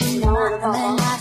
喜欢我的宝宝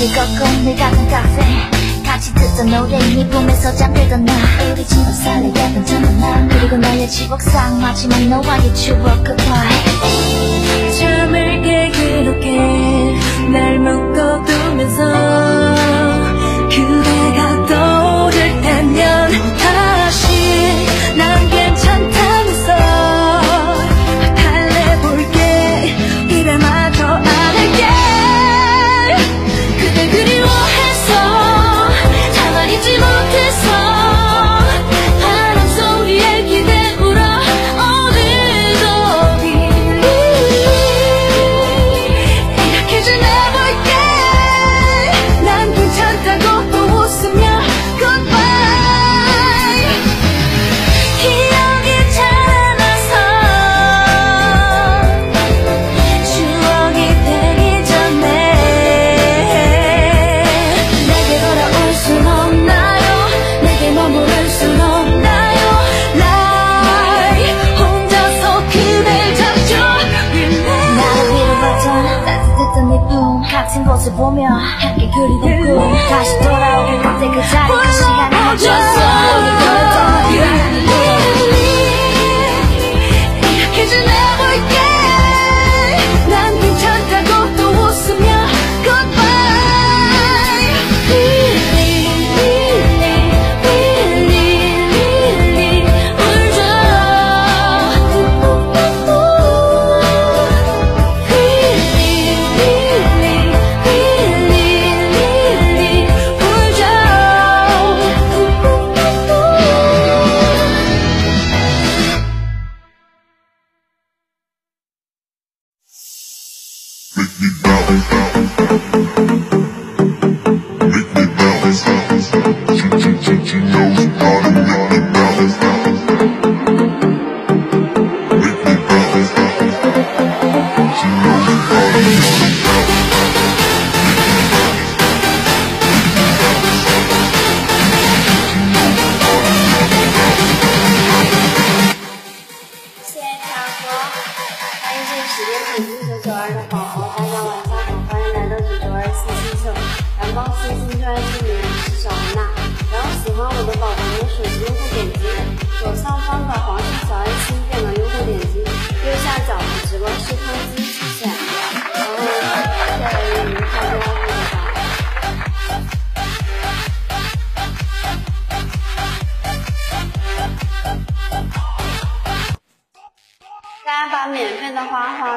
우리 걷고 늘 같은 카페 같이 듣던 노래 네 품에서 잠들던 나. 우리 집은 설레였던 전화 그리고 나의 집 옥상 마지막 너와의 추억 goodbye 잠을 깨 그렇게 날 묶어 마주 보며 함께 그리던 꿈 다시 돌아오는 그때 그 자리 그 시간을 가졌어.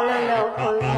的花花六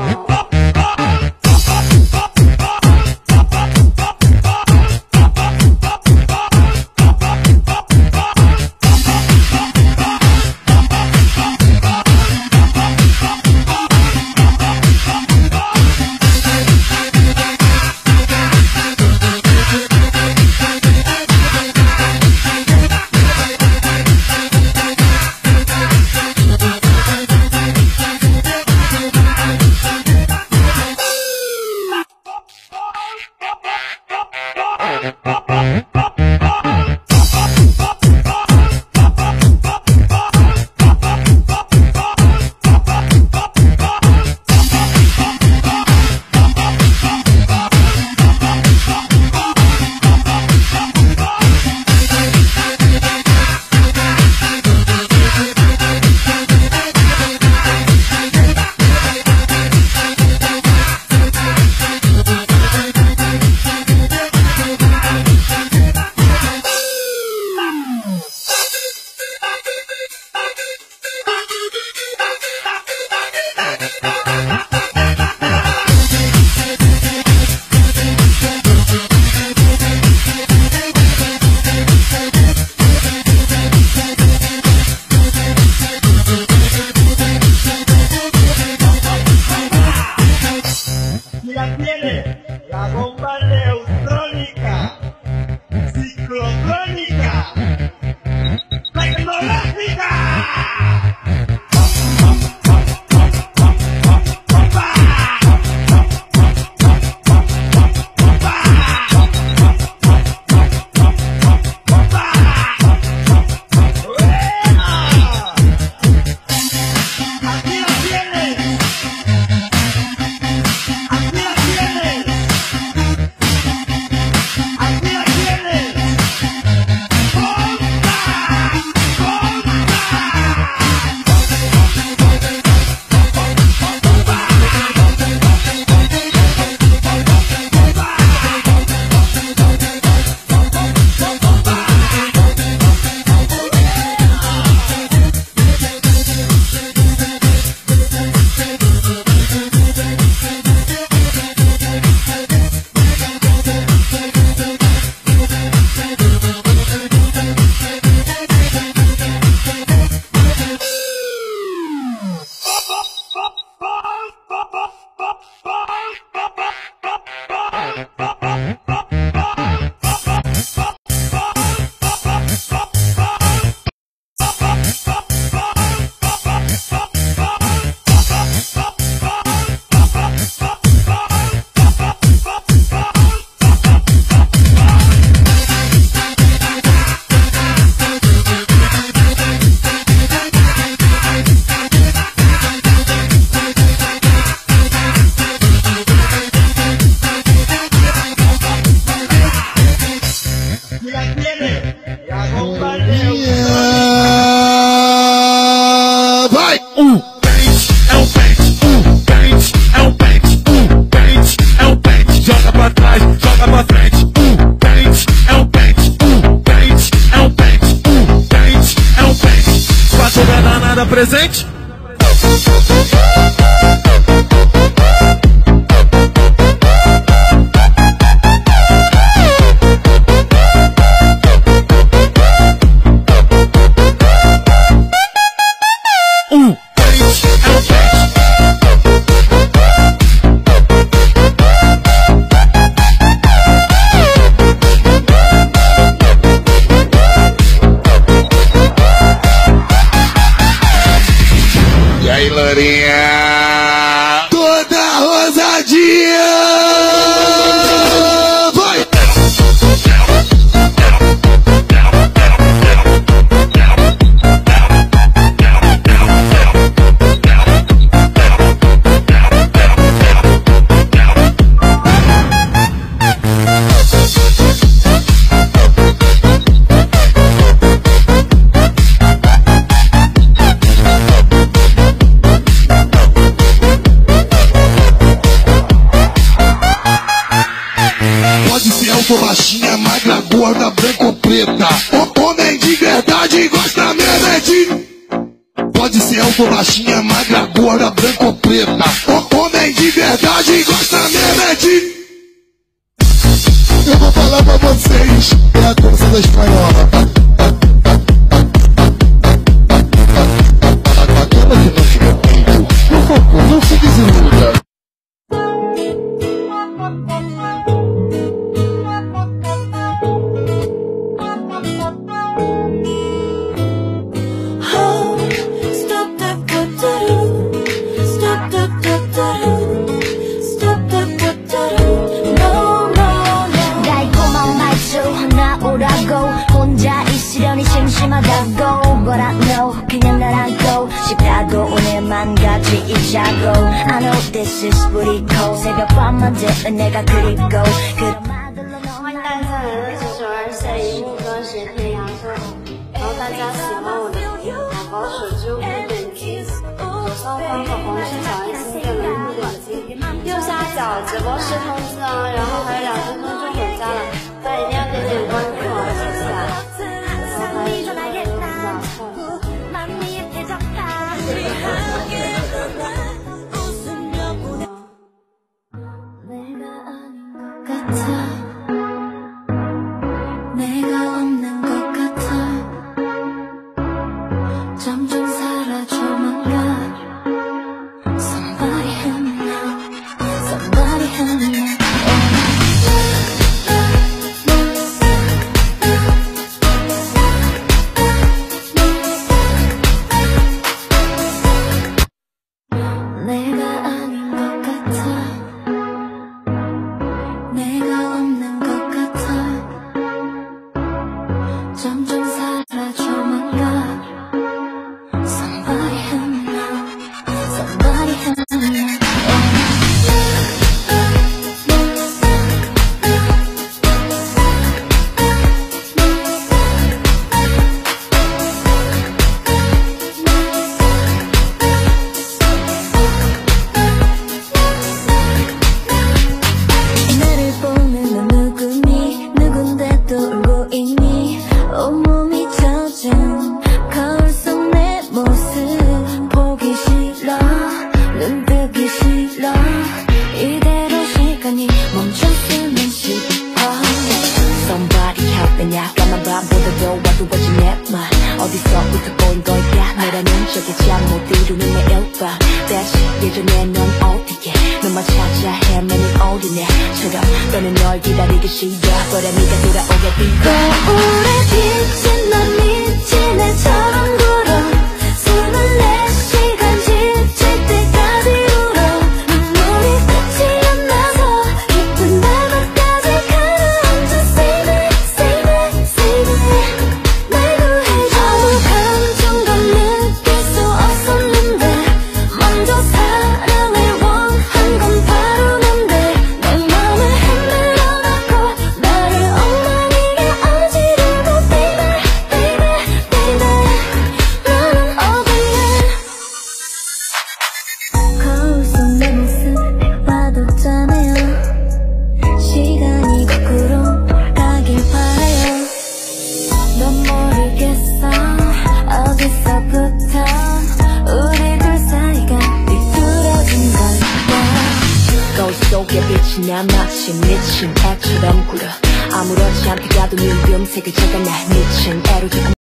哥哥，你。嗯 sou baixinha, magra, gorda, branca ou preta. O homem de verdade gosta mesmo é de. Pode ser eu sou baixinha, magra, gorda, branca ou preta. O homem de verdade gosta mesmo é de. Eu vou falar pra vocês, é a dança da espanhola. 今天晚上荧幕妆先贴牙座，然后大家喜欢我的宝宝手机会点击左上方的红色小爱心就能点击，右下角直播室通知啊，然后还有两分钟就点下了，大家一定要点点关。 세상이 멈춰 쓰는 싶어 Somebody help이냐 까만 밤보다도 어두워진 내맘 어디서부터 보인 거야 너라는 저게 잘못 이루는 내 일방 대신 예전에 넌 어디에 너만 찾아 헤매는 어린애처럼 너는 널 기다리기 싫어 보라 네가 돌아오게 된 거야 거울에 비친